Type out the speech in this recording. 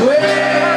Where?